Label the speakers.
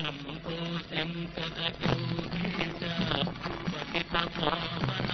Speaker 1: శంభో శంకర గౌరీశ పతిత పావన